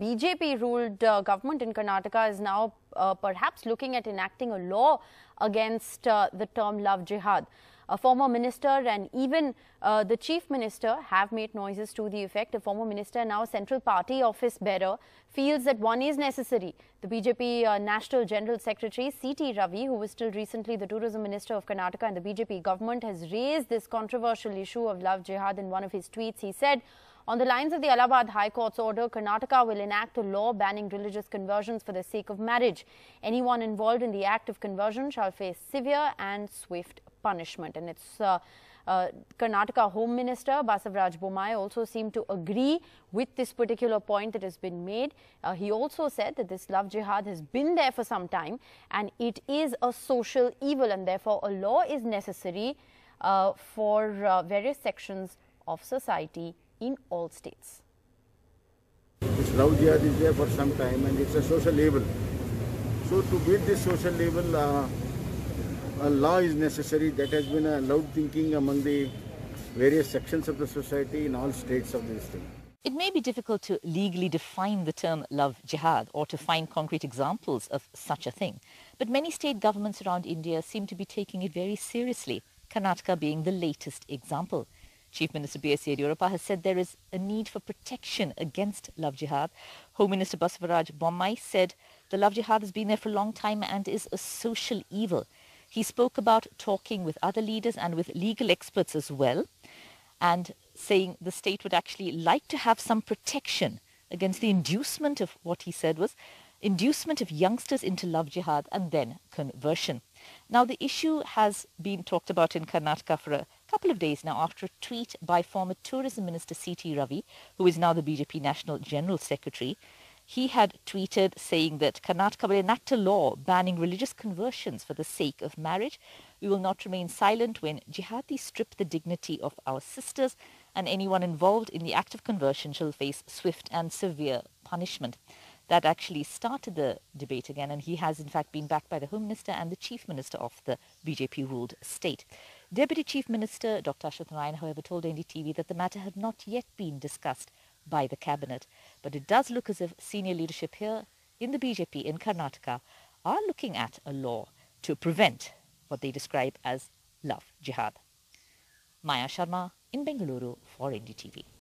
BJP ruled uh, government in Karnataka is now uh, perhaps looking at enacting a law against uh, the term love jihad. A former minister and even uh, the chief minister have made noises to the effect. A former minister, now central party office bearer, feels that one is necessary. The BJP uh, National General Secretary C.T. Ravi, who was still recently the tourism minister of Karnataka and the BJP government, has raised this controversial issue of love jihad in one of his tweets. He said, on the lines of the Allahabad High Court's order, Karnataka will enact a law banning religious conversions for the sake of marriage. Anyone involved in the act of conversion shall face severe and swift punishment. And it's uh, uh, Karnataka Home Minister Basavaraj Bommai also seemed to agree with this particular point that has been made. Uh, he also said that this love jihad has been there for some time and it is a social evil and therefore a law is necessary uh, for uh, various sections of society in all states. This love jihad is there for some time and it's a social evil. So to beat this social evil, uh, a law is necessary. That has been a loud thinking among the various sections of the society in all states of this thing. It may be difficult to legally define the term love jihad or to find concrete examples of such a thing. But many state governments around India seem to be taking it very seriously, Karnataka being the latest example. Chief Minister B.S. Yediyurappa has said there is a need for protection against love jihad. Home Minister Basavaraj Bommai said the love jihad has been there for a long time and is a social evil. He spoke about talking with other leaders and with legal experts as well and saying the state would actually like to have some protection against the inducement of what he said was inducement of youngsters into love jihad and then conversion. Now, the issue has been talked about in Karnataka for a couple of days now after a tweet by former Tourism Minister C.T. Ravi, who is now the BJP National General Secretary. He had tweeted saying that Karnataka will enact a law banning religious conversions for the sake of marriage. We will not remain silent when jihadis strip the dignity of our sisters and anyone involved in the act of conversion shall face swift and severe punishment that actually started the debate again, and he has in fact been backed by the Home Minister and the Chief Minister of the BJP-ruled state. Deputy Chief Minister Dr. Ashwath Narayan, however, told NDTV that the matter had not yet been discussed by the cabinet, but it does look as if senior leadership here in the BJP in Karnataka are looking at a law to prevent what they describe as love jihad. Maya Sharma in Bengaluru for NDTV.